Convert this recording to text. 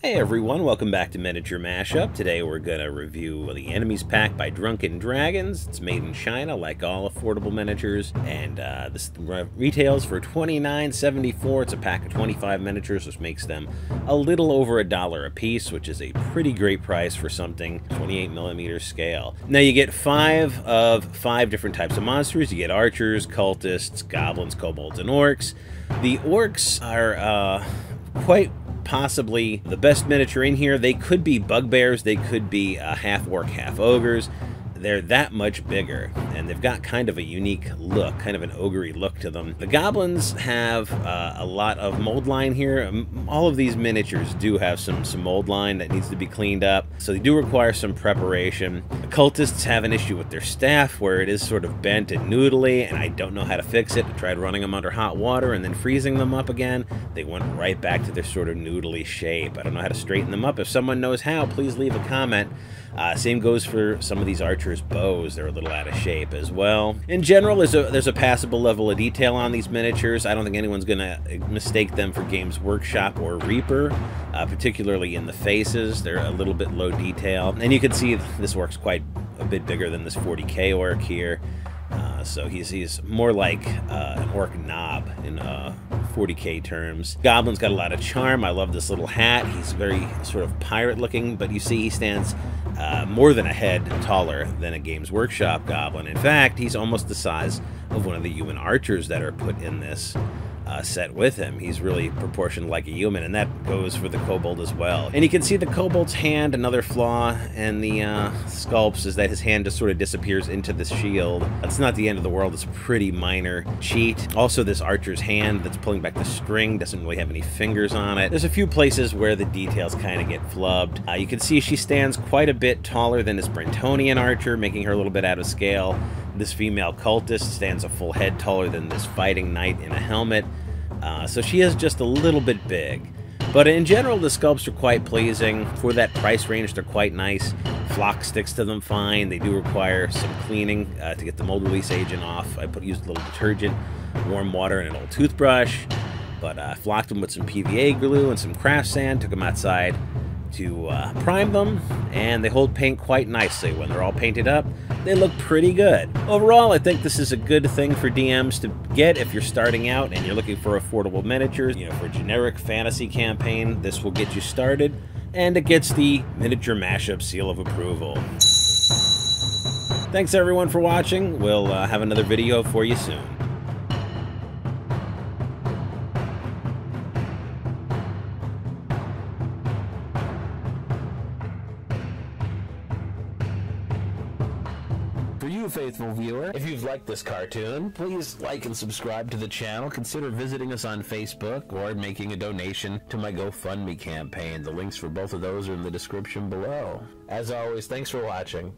Hey everyone, welcome back to Miniature Mashup. Today we're going to review the Enemies Pack by Drunk'n Dragons. It's made in China, like all affordable miniatures, and uh, this retails for $29.74. It's a pack of 25 miniatures, which makes them a little over a dollar a piece, which is a pretty great price for something 28 millimeter scale. Now you get five of five different types of monsters. You get archers, cultists, goblins, kobolds, and orcs. The orcs are uh, quite possibly the best miniature in here. They could be bugbears, they could be uh, half orc, half ogres they're that much bigger, and they've got kind of a unique look, kind of an ogre look to them. The goblins have uh, a lot of mold line here. All of these miniatures do have some, some mold line that needs to be cleaned up, so they do require some preparation. The cultists have an issue with their staff where it is sort of bent and noodly, and I don't know how to fix it. I tried running them under hot water and then freezing them up again. They went right back to their sort of noodly shape. I don't know how to straighten them up. If someone knows how, please leave a comment. Uh, same goes for some of these archers' bows. They're a little out of shape as well. In general, there's a, there's a passable level of detail on these miniatures. I don't think anyone's going to mistake them for Games Workshop or Reaper, uh, particularly in the faces. They're a little bit low detail. And you can see this works quite a bit bigger than this 40k orc here. Uh, so he's he's more like uh, an orc nob in uh, 40k terms. Goblin's got a lot of charm. I love this little hat. He's very sort of pirate looking, but you see he stands uh, more than a head taller than a Games Workshop Goblin. In fact, he's almost the size of one of the human archers that are put in this uh, set with him. He's really proportioned like a human, and that goes for the kobold as well. And you can see the kobold's hand, another flaw in the uh, sculpts is that his hand just sort of disappears into the shield. That's not the end of the world, it's a pretty minor cheat. Also, this archer's hand that's pulling back the string doesn't really have any fingers on it. There's a few places where the details kind of get flubbed. Uh, you can see she stands quite a bit taller than this Bretonnian archer, making her a little bit out of scale. This female cultist stands a full head taller than this fighting knight in a helmet, uh, so she is just a little bit big. But in general, the sculpts are quite pleasing. For that price range, they're quite nice. Flock sticks to them fine. They do require some cleaning uh, to get the mold release agent off. I put used a little detergent, warm water, and an old toothbrush. But I uh, flocked them with some PVA glue and some craft sand, took them outside, to uh, prime them, and they hold paint quite nicely. When they're all painted up, they look pretty good. Overall, I think this is a good thing for DMs to get if you're starting out and you're looking for affordable miniatures. You know, for a generic fantasy campaign, this will get you started, and it gets the miniature mashup seal of approval. Thanks everyone for watching. We'll uh, have another video for you soon. For you, faithful viewer, if you've liked this cartoon, please like and subscribe to the channel. Consider visiting us on Facebook or making a donation to my GoFundMe campaign. The links for both of those are in the description below. As always, thanks for watching.